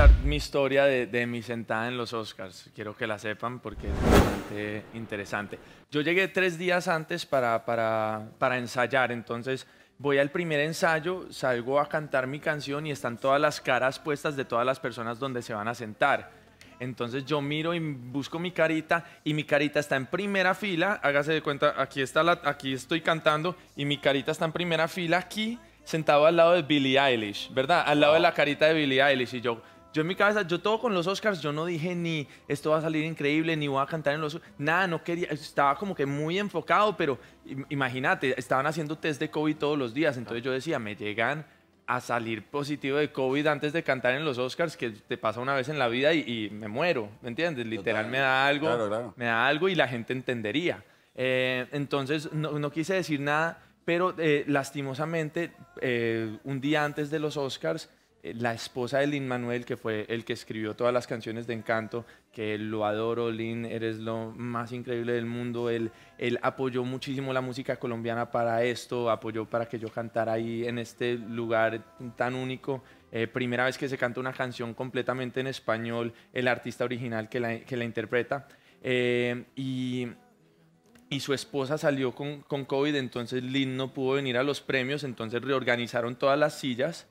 contar mi historia de, de mi sentada en los Oscars. Quiero que la sepan porque es bastante interesante. Yo llegué tres días antes para, para, para ensayar, entonces voy al primer ensayo, salgo a cantar mi canción y están todas las caras puestas de todas las personas donde se van a sentar. Entonces yo miro y busco mi carita y mi carita está en primera fila. Hágase de cuenta, aquí, está la, aquí estoy cantando y mi carita está en primera fila aquí, sentado al lado de Billie Eilish, ¿verdad? Al lado de la carita de Billie Eilish. Y yo, yo en mi cabeza, yo todo con los Oscars, yo no dije ni esto va a salir increíble, ni voy a cantar en los Nada, no quería, estaba como que muy enfocado, pero im- imagínate, estaban haciendo test de COVID todos los días. Entonces yo decía, me llegan a salir positivo de COVID antes de cantar en los Oscars, que te pasa una vez en la vida y, y me muero, ¿me entiendes? Literal me da algo, Claro, claro. me da algo y la gente entendería. Eh, entonces no, no quise decir nada, pero eh, lastimosamente eh, un día antes de los Oscars, la esposa de Lin Manuel, que fue el que escribió todas las canciones de Encanto, que lo adoro, Lin, eres lo más increíble del mundo. Él, él apoyó muchísimo la música colombiana para esto, apoyó para que yo cantara ahí en este lugar tan único. Eh, primera vez que se canta una canción completamente en español, el artista original que la, que la interpreta. Eh, y, y su esposa salió con, con COVID, entonces Lin no pudo venir a los premios, entonces reorganizaron todas las sillas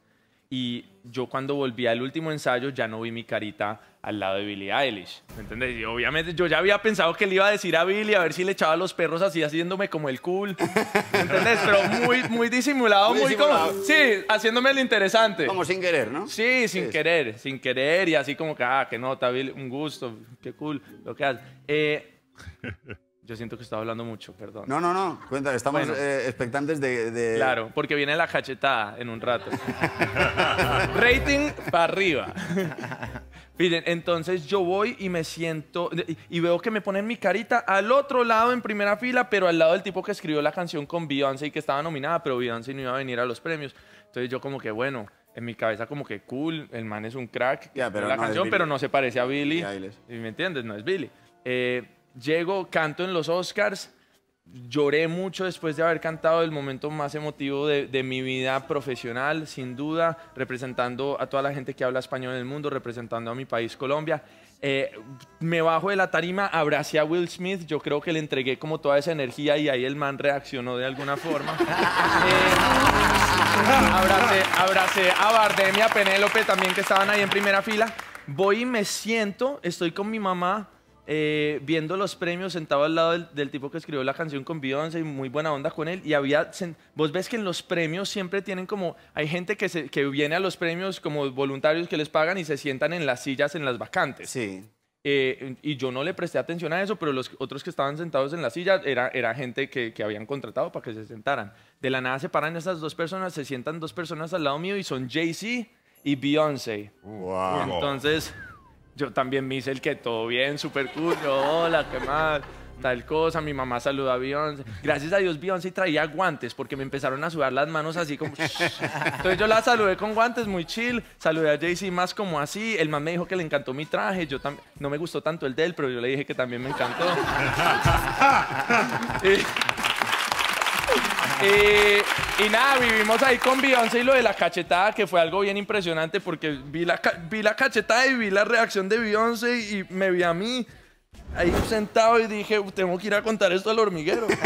y yo cuando volví al último ensayo ya no vi mi carita al lado de Billie Eilish, ¿me entiendes? Y obviamente yo ya había pensado que le iba a decir a Billie a ver si le echaba los perros así haciéndome como el cool, ¿me entiendes? Pero muy, muy disimulado, Muy muy, disimulado. como, sí, haciéndome el interesante. Como sin querer, ¿no? Sí, sin Sí. querer, sin querer y así como que, ah, qué nota, Billy, un gusto, qué cool, lo que haces. Eh, yo siento que estaba hablando mucho, perdón. No, no, no. Cuenta, estamos Bueno. eh, expectantes de, de- Claro, porque viene la cachetada en un rato. Rating para arriba. Miren, entonces yo voy y me siento y- veo que me ponen mi carita al otro lado en primera fila, pero al lado del tipo que escribió la canción con Beyoncé y que estaba nominada, pero Beyoncé no iba a venir a los premios. Entonces yo como que bueno, en mi cabeza como que cool, el man es un crack, Ya, pero la no canción, pero no se parece a Billy. Billie Eilish. ¿Y ¿Me entiendes? No es Billy. Eh, llego, canto en los Oscars. Lloré mucho después de haber cantado el momento más emotivo de, de mi vida profesional, sin duda, representando a toda la gente que habla español en el mundo, representando a mi país, Colombia. Eh, me bajo de la tarima, abracé a Will Smith, yo creo que le entregué como toda esa energía y ahí el man reaccionó de alguna forma. Eh, abracé, abracé a Bardem y a Penélope también que estaban ahí en primera fila. Voy y me siento, estoy con mi mamá eh, viendo los premios sentado al lado del, del tipo que escribió la canción con Beyoncé y muy buena onda con él. Y había, vos ves que en los premios siempre tienen como, hay gente que, se- que viene a los premios como voluntarios que les pagan y se sientan en las sillas en las vacantes. Sí. Eh, y yo no le presté atención a eso, pero los otros que estaban sentados en la silla era, era gente que, que habían contratado para que se sentaran. De la nada se paran esas dos personas, se sientan dos personas al lado mío y son Jay-Z y Beyoncé. Wow. Entonces, yo también me hice el que todo bien, súper cool. Yo, hola, ¿qué más? Tal cosa, mi mamá saluda a Beyoncé. Gracias a Dios, Beyoncé traía guantes porque me empezaron a sudar las manos así como. Entonces yo la saludé con guantes, muy chill. Saludé a Jay-Z más como así. El man me dijo que le encantó mi traje. Yo también. No me gustó tanto el de él, pero yo le dije que también me encantó. y, y- y nada, vivimos ahí con Beyoncé y lo de la cachetada, que fue algo bien impresionante porque vi la, vi la cachetada y vi la reacción de Beyoncé y me vi a mí ahí sentado y dije, tengo que ir a contar esto al hormiguero.